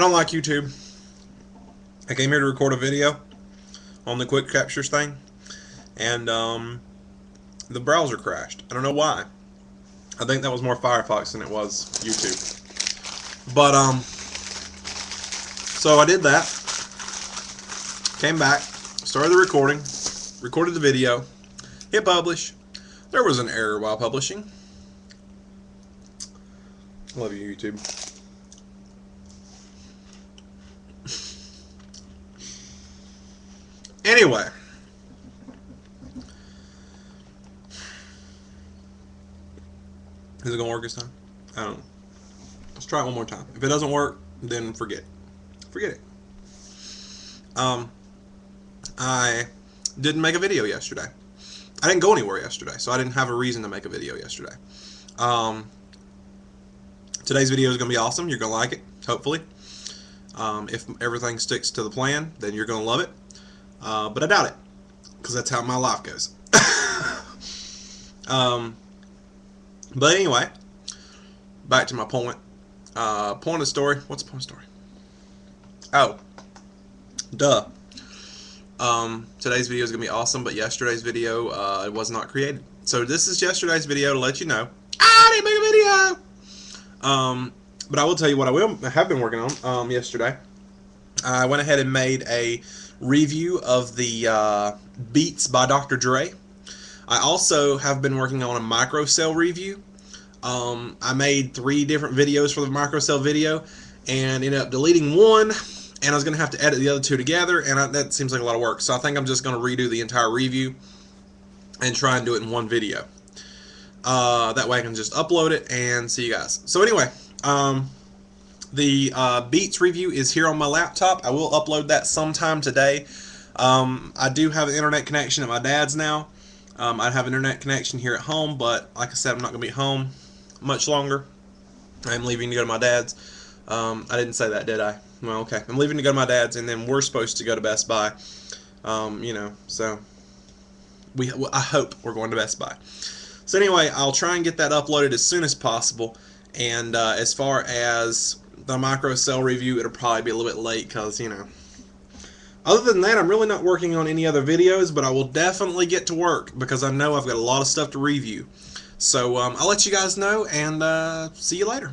I don't like YouTube. I came here to record a video on the quick captures thing, and um, the browser crashed. I don't know why. I think that was more Firefox than it was YouTube. But um, so I did that. Came back, started the recording, recorded the video, hit publish. There was an error while publishing. Love you, YouTube. Anyway. Is it gonna work this time? I don't know. Let's try it one more time. If it doesn't work, then forget it. Forget it. Um, I didn't make a video yesterday. I didn't go anywhere yesterday, so I didn't have a reason to make a video yesterday. Um, today's video is going to be awesome. You're going to like it, hopefully. Um, if everything sticks to the plan, then you're going to love it. Uh, but I doubt it, because that's how my life goes. um, but anyway, back to my point. Uh, point of the story. What's the point of the story? Oh, duh. Um, today's video is going to be awesome, but yesterday's video uh, was not created. So this is yesterday's video to let you know. I didn't make a video! Um, but I will tell you what I will have been working on um, yesterday. I went ahead and made a review of the uh, Beats by Dr. Dre. I also have been working on a microcell review. Um, I made three different videos for the microcell video and ended up deleting one and I was going to have to edit the other two together, and I, that seems like a lot of work. So I think I'm just going to redo the entire review and try and do it in one video. Uh, that way I can just upload it and see you guys. So anyway, um, the uh, Beats review is here on my laptop. I will upload that sometime today. Um, I do have an internet connection at my dad's now. Um, I have an internet connection here at home, but like I said, I'm not going to be home much longer. I'm leaving to go to my dad's. Um, I didn't say that, did I? Well, okay. I'm leaving to go to my dad's, and then we're supposed to go to Best Buy. Um, you know, so we I hope we're going to Best Buy. So anyway, I'll try and get that uploaded as soon as possible. And uh, as far as the micro cell review, it'll probably be a little bit late because you know. Other than that, I'm really not working on any other videos, but I will definitely get to work because I know I've got a lot of stuff to review. So um, I'll let you guys know, and uh, see you later.